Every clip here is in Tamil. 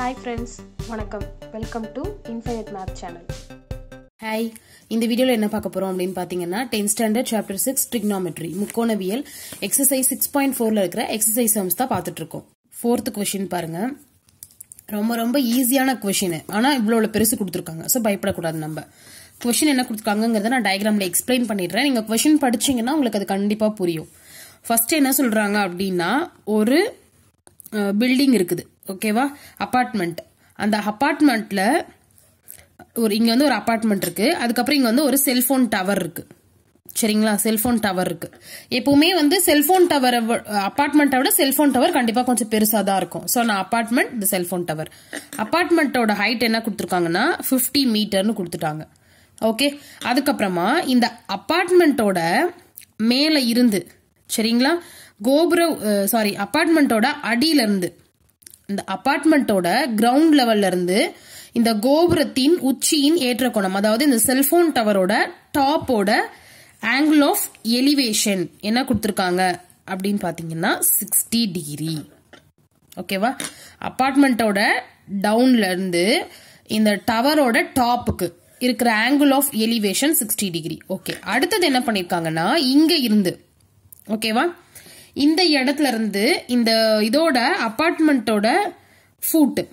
ஹாய் ஃப்ரெண்ட்ஸ் வணக்கம். Welcome to infinite map channel hi இந்த வீடியோல என்ன பார்க்க போறோம் அப்படின்னு பாத்தீங்கன்னா tenth standard chapter six trigonometry முக்கோணவியல் எக்ஸசைஸ் சிக்ஸ் பாயிண்ட் ஃபோர்ல இருக்கிற எக்ஸசைஸ் சம்ஸ் தான் பார்த்துட்டு இருக்கோம். ஃபோர்த் கொஷின் பாருங்க. ரொம்ப ரொம்ப ஈஸியான கொஷின் ஆனா இவ்வளவு பெருசு கொடுத்துருக்காங்க. ஸோ பயப்படக்கூடாது நம்ம. கொஷின் என்ன கொடுத்துருக்காங்கிறத நான் டயக்ராம்ல எக்ஸ்பிளைன் பண்ணிடுறேன். நீங்க கொஷின் படிச்சீங்கன்னா உங்களுக்கு அது கண்டிப்பா புரியும். ஃபர்ஸ்ட் என்ன சொல்றாங்க அப்படின்னா ஒரு பில்டிங் இருக்குது. ஓகேவா? அபார்ட்மெண்ட் அந்த அப்பார்ட்மெண்ட்ல ஒரு இங்க வந்து ஒரு அபார்ட்மெண்ட் இருக்கு. அதுக்கப்புறம் இங்க வந்து ஒரு செல்போன் டவர் இருக்கு. சரிங்களா? செல்போன் டவர் இருக்கு. எப்பவுமே வந்து செல்போன் டவர் அப்பார்ட்மெண்ட்டை விட செல்போன் டவர் கண்டிப்பா கொஞ்சம் பெருசா தான் இருக்கும். ஸோ நான் அப்பார்ட்மெண்ட் இந்த செல்போன் டவர் அப்பார்ட்மெண்ட்டோட ஹைட் என்ன கொடுத்துருக்காங்கன்னா ஃபிஃப்டி மீட்டர்னு கொடுத்துட்டாங்க. ஓகே அதுக்கப்புறமா இந்த அப்பார்ட்மெண்ட்டோட மேல இருந்து சரிங்களா? கோபுர சாரி அப்பார்ட்மெண்ட்டோட அடியில இருந்து இந்த அபார்ட்மெண்ட்டோட கிரவுண்ட் லெவல்ல இருந்து இந்த கோபுரத்தின் உச்சியின் ஏற்ற கோணம் அதாவது இந்த செல்போன் டவரோட டாப்போட ஆங்கிள் ஆஃப் எலிவேஷன் என்ன கொடுத்துருக்காங்க அப்படின்னு பாத்தீங்கன்னா சிக்ஸ்டி டிகிரி ஓகேவா அபார்ட்மெண்ட்டோட டவுன்ல இருந்து இந்த டவரோட டாப்புக்கு இருக்கிற angle of elevation sixty degree okay அடுத்தது என்ன பண்ணிருக்காங்கன்னா இங்க இருந்து. ஓகேவா இந்த இடத்துல இருந்து இந்த இதோட அபார்ட்மெண்ட்டோட ஃபூட்டு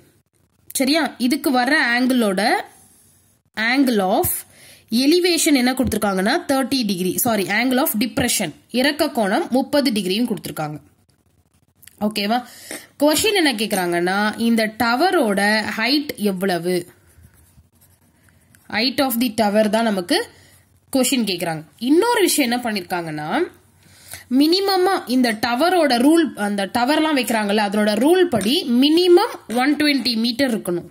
சரியா? இதுக்கு வர்ற ஆங்கிளோட ஆங்கிள் ஆஃப் எலிவேஷன் என்ன கொடுத்துருக்காங்கன்னா thirty degree sorry angle of depression இறக்க கோணம் முப்பது டிகிரியும் கொடுத்துருக்காங்க. ஓகேவா கொஷின் என்ன கேட்குறாங்கன்னா இந்த டவரோட ஹைட் எவ்வளவு? ஹைட் ஆஃப் தி டவர் தான் நமக்கு கொஷின் கேட்குறாங்க இன்னொரு விஷயம் என்ன பண்ணியிருக்காங்கன்னா மினிமமா இந்த டவரோட ரூல் அந்த டவர்லாம் வைக்கிறாங்கல்ல அதனோட ரூல் படி மினிமம் ஒன் டுவெண்ட்டி மீட்டர் இருக்கணும்.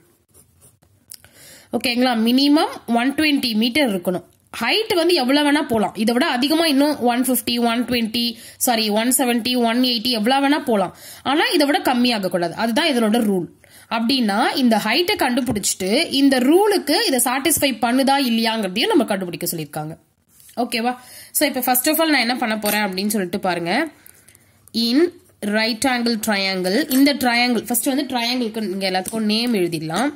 ஓகேங்களா மினிமம் ஒன் டுவெண்ட்டி மீட்டர் இருக்கணும். ஹைட் வந்து எவ்வளவு வேணா போகலாம் இதை விட அதிகமா இன்னும் one fifty one twenty sorry one seventy one eighty எவ்வளவு வேணா போகலாம் ஆனா இதை விட கம்மியாக கூடாது. அதுதான் இதனோட ரூல் அப்படின்னா இந்த ஹைட்டை கண்டுபிடிச்சிட்டு இந்த ரூலுக்கு இதை சாட்டிஸ்ஃபை பண்ணுதா இல்லையாங்கிறதையும் நம்ம கண்டுபிடிக்க சொல்லியிருக்காங்க. ஓகேவா ஸோ இப்போ ஃபர்ஸ்ட் ஆஃப் ஆல் நான் என்ன பண்ண போறேன் அப்படின்னு சொல்லிட்டு பாருங்க. இன் ரைட் ஆங்கிள் ட்ரையாங்கிள் இந்த ட்ரையாங்கிள் ஃபர்ஸ்ட் வந்து ட்ரையாங்கிளுக்கு இங்கே எல்லாத்துக்கும் நேம் எழுதிடலாம்.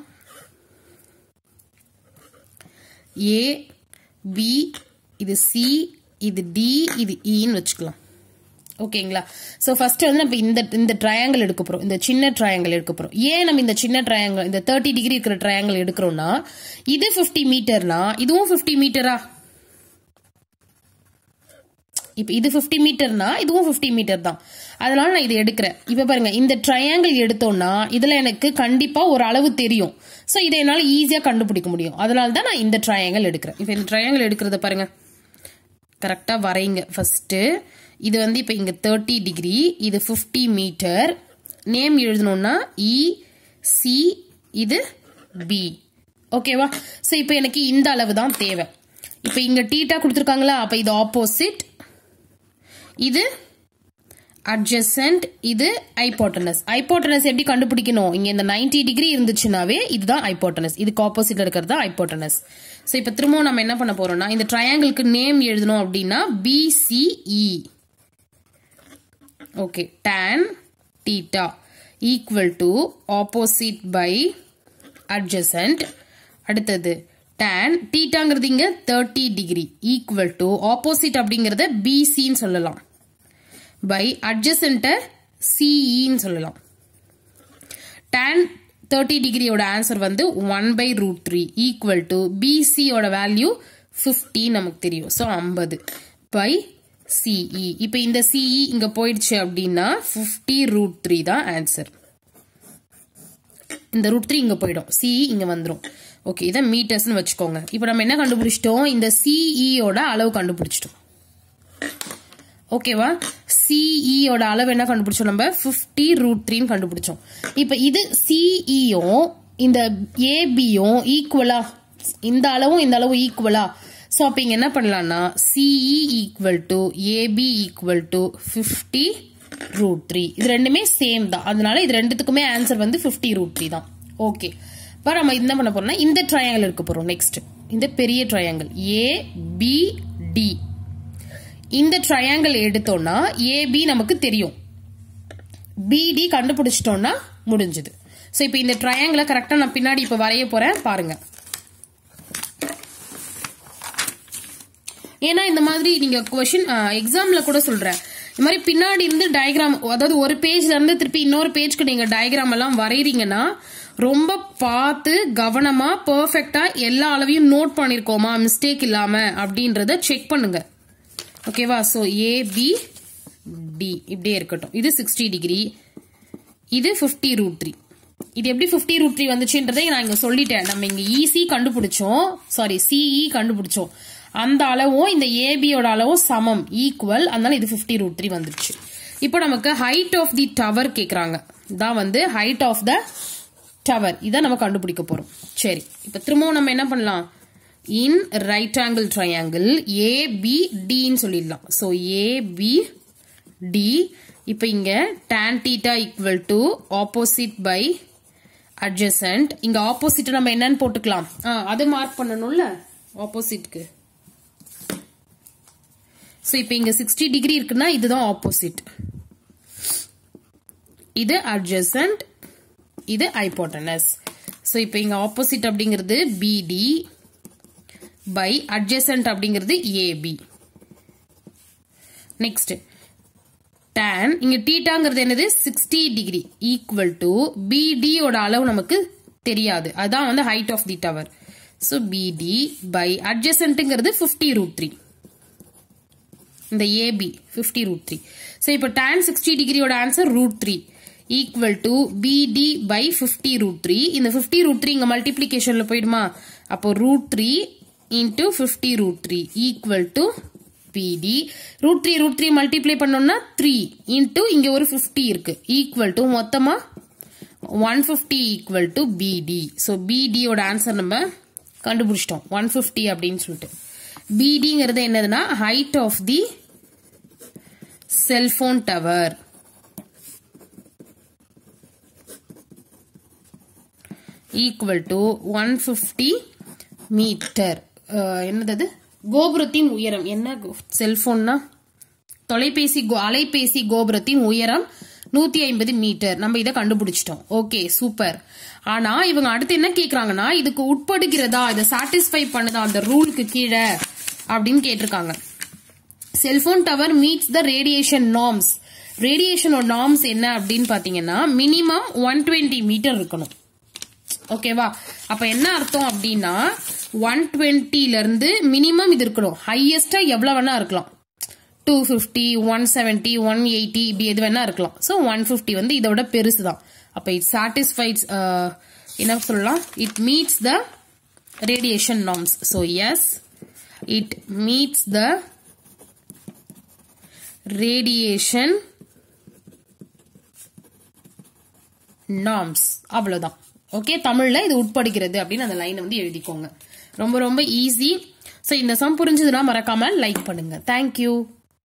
ஏ பி இது சி இது டி இது e இன்னு வச்சுக்கலாம். ஓகேங்களா ஸோ ஃபர்ஸ்ட் வந்து நம்ம இந்த இந்த ட்ரையாங்கிள் எடுக்க போகிறோம் இந்த சின்ன ட்ரையாங்கிள் எடுக்க போகிறோம் ஏன் நம்ம இந்த சின்ன ட்ரையாங்கிள் இந்த தேர்ட்டி டிகிரி இருக்கிற ட்ரையாங்கிள் எடுக்கிறோம்னா இது ஃபிஃப்டி மீட்டர்னா இதுவும் ஃபிஃப்டி மீட்டரா இப்போ இது ஃபிஃப்டி மீட்டர்னா இதுவும் ஃபிஃப்டி மீட்டர் தான். அதனால நான் இதை எடுக்கிறேன். இப்போ பாருங்க இந்த ட்ரையாங்கிள் எடுத்தோம்னா இதில் எனக்கு கண்டிப்பாக ஒரு அளவு தெரியும். ஸோ இதை என்னால் ஈஸியாக கண்டுபிடிக்க முடியும். அதனால தான் நான் இந்த ட்ரையாங்கிள் எடுக்கிறேன். இப்போ இந்த ட்ரையாங்கிள் எடுக்கிறத பாருங்க. கரெக்டாக வரைங்க ஃபஸ்ட்டு இது வந்து இப்போ இங்கே தேர்ட்டி டிகிரி இது ஃபிஃப்டி மீட்டர் நேம் எழுதணும்னா e, இ சி இது பி ஓகேவா ஸோ இப்போ எனக்கு இந்த அளவு தான் தேவை. இப்போ இங்கே டீட்டா கொடுத்துருக்காங்களா? அப்போ இது ஆப்போசிட் இது அட்ஜசன்ட் இது ஐபோட்டனஸ் ஐபோட்டனஸ் எப்படி கண்டுபிடிக்கணும்? இங்க இந்த நைன்டி டிகிரி இருந்துச்சுனாவே இதுதான் ஐபோட்டனஸ் இதுக்கு ஆப்போசிட்ல இருக்கிறது தான் ஐபோட்டனஸ் ஸோ இப்போ திரும்பவும் நம்ம என்ன பண்ண போறோம்னா இந்த ட்ரையாங்கிளுக்கு நேம் எழுதணும் அப்படின்னா BCE okay tan theta equal to opposite by adjacent அடுத்தது டேன் டீட்டாங்கிறது இங்க thirty degree equal to opposite அப்படிங்கறத பிசின்னு சொல்லலாம். பை அட்ஜசன்ட்டை சிஇன்னு சொல்லலாம். டேன் தேர்ட்டி டிகிரியோட ஆன்சர் வந்து one by root three equal to பிசியோட value fifty நமக்கு தெரியும். ஸோ ஐம்பது பை சிஇ இப்போ இந்த சிஇ இங்கே போயிடுச்சு அப்படின்னா ஃபிஃப்டி ரூட் த்ரீ தான் ஆன்சர் இந்த ரூட் த்ரீ இங்கே போயிடும். சிஇ இங்கே வந்துடும் ஓகே இதை மீட்டர்ஸ்னு வச்சுக்கோங்க. இப்போ நம்ம என்ன கண்டுபிடிச்சிட்டோம்? இந்த சிஇயோட அளவு கண்டுபிடிச்சிட்டோம். ஓகேவா சிஇயோட அளவு என்ன கண்டுபிடிச்சோம் நம்ம? ஃபிஃப்டி ரூட் த்ரீன்னு கண்டுபிடிச்சோம். இப்போ இது சிஇயும் இந்த ஏபியும் ஈக்குவலா இந்த அளவும் இந்த அளவும் ஈக்குவலா ஸோ அப்போ இங்கே என்ன பண்ணலாம்னா CE equal to AB equal to fifty root three இது ரெண்டுமே சேம் தான். அதனால இது ரெண்டுத்துக்குமே ஆன்சர் வந்து ஃபிஃப்டி ரூட் த்ரீ தான். ஓகே இப்போ நம்ம என்ன பண்ண போறோம்னா இந்த ட்ரையாங்கிள் இருக்க போறோம். நெக்ஸ்ட் இந்த பெரிய ட்ரையாங்கிள் ஏ பி டி இந்த ட்ரையாங்கிள் எடுத்தோம்னா ஏபி நமக்கு தெரியும். பிடி கண்டுபிடிச்சிட்டோம்னா முடிஞ்சது. ஸோ இப்போ இந்த ட்ரையாங்கிளை கரெக்டாக நான் பின்னாடி இப்போ வரைய போறேன். பாருங்க. ஏன்னா இந்த மாதிரி நீங்க கொஷின் எக்ஸாம்ல கூட சொல்றேன். இந்த மாதிரி பின்னாடி இருந்து டயக்ராம் அதாவது ஒரு பேஜ்ல இருந்து திருப்பி இன்னொரு பேஜ்க்கு நீங்க டயக்ராம் எல்லாம் வரைகிறீங்கன்னா ரொம்ப பார்த்து கவனமா பர்ஃபெக்டா எல்லா அளவையும் நோட் பண்ணிருக்கோமா? மிஸ்டேக் இல்லாம அப்படின்றத செக் பண்ணுங்க. ஓகேவா ஸோ ஏ பி டி இப்படியே இருக்கட்டும். இது சிக்ஸ்டி டிகிரி இது ஃபிஃப்டி ரூட் த்ரீ இது எப்படி ஃபிஃப்டி ரூட் த்ரீ வந்துச்சுன்றதை நான் இங்க சொல்லிட்டேன். நம்ம இங்க இசி கண்டுபிடிச்சோம். சாரி சிஇ கண்டுபிடிச்சோம். அந்த அளவும் இந்த ஏபியோட அளவும் சமம் ஈக்குவல் அதனால இது ஃபிஃப்டி ரூட் த்ரீ வந்துருச்சு. இப்போ நமக்கு ஹைட் ஆஃப் தி டவர் கேட்குறாங்க இதான் வந்து ஹைட் ஆஃப் த டவர் இதை நம்ம கண்டுபிடிக்க போகிறோம் சரி இப்போ திரும்பவும் நம்ம என்ன பண்ணலாம்? இன் ரைட் ஆங்கிள் ட்ரையாங்கிள் ஏபிடின்னு சொல்லிடலாம். ஸோ ஏபி டி இப்போ இங்கே tan theta equal to opposite by adjacent இங்கே ஆப்போசிட் நம்ம என்னன்னு போட்டுக்கலாம். ஆ, அது மார்க் பண்ணணும்ல? ஆப்போசிட்க்கு ஸோ இப்போ இங்கே சிக்ஸ்டி டிகிரி இருக்குன்னா இதுதான் ஆப்போசிட் இது அட்ஜசன்ட் இது ஐபோட்டனஸ் ஸோ இப்போ இங்கே ஆப்போசிட் அப்படிங்கிறது பிடி பை அட்ஜசன்ட் அப்படிங்கிறது ஏபி நெக்ஸ்ட் டேன் இங்க டீட்டாங்கிறது என்னது? 60 டிகிரி ஈக்குவல் டு பிடியோட அளவு நமக்கு தெரியாது. அதான் வந்து height of the tower so BD by அட்ஜசன்ட்டுங்கிறது fifty root three இந்த ஏபி 50 ரூட் த்ரீ ஸோ இப்போ tan sixty டிகிரியோட answer root three equal to BD by fifty root three இந்த ஃபிஃப்டி ரூட் த்ரீ இங்கே மல்டிப்ளிகேஷனில் போயிடுமா? அப்போ root three into fifty root three equal to BD root three root three multiply பண்ணோம்னா த்ரீ இன்டூ இங்கே ஒரு ஃபிஃப்டி இருக்கு. ஈக்குவல் டு மொத்தமா one fifty equal to BD so பிடியோட answer நம்ம கண்டுபிடிச்சிட்டோம். ஒன் ஃபிஃப்டி அப்படின்னு சொல்லிட்டு. பிடிங்கிறது என்னதுன்னா height of the cellphone tower equal to one fifty meter என்னது கோபுரத்தின் உயரம். என்ன செல்போன்னா தொலைபேசி கோ- அலைபேசி கோபுரத்தின் உயரம் நூத்தி ஐம்பது மீட்டர் நம்ம இதை கண்டுபிடிச்சிட்டோம். ஓகே சூப்பர் ஆனா இவங்க அடுத்து என்ன கேக்குறாங்கன்னா இதுக்கு உட்படுகிறதா? இதை சாட்டிஸ்ஃபை பண்ணுதா? அந்த ரூலுக்கு கீழே. அப்படின்னு கேட்டிருக்காங்க. Cellphone tower meets the radiation norms ரேடியேஷனோட norms என்ன அப்படின்னு பாத்தீங்கன்னா மினிமம் ஒன் டுவெண்ட்டி மீட்டர் இருக்கணும். ஓகேவா அப்ப என்ன அர்த்தம் அப்படின்னா ஒன் டுவெண்ட்டில இருந்து மினிமம் இது இருக்கணும். ஹையஸ்டா எவ்வளவு வேணா இருக்கலாம். Two fifty one seventy one eighty இப்படி எது வேணா இருக்கலாம். ஸோ ஒன் ஃபிஃப்டி வந்து இதோட பெருசு தான். அப்ப இட் சாட்டிஸ்ஃபைட்ஸ் uh, என்ன சொல்லலாம்? It meets the radiation norms so yes it meets the radiation norms. அவ்வளவுதான். ஓகே தமிழ்ல இது உட்படுகிறது அப்படின்னு அந்த லைனை வந்து எழுதிக்கோங்க. ரொம்ப ரொம்ப ஈஸி ஸோ இந்த சம் புரிஞ்சதுன்னா மறக்காம லைக் பண்ணுங்க. தேங்க்யூ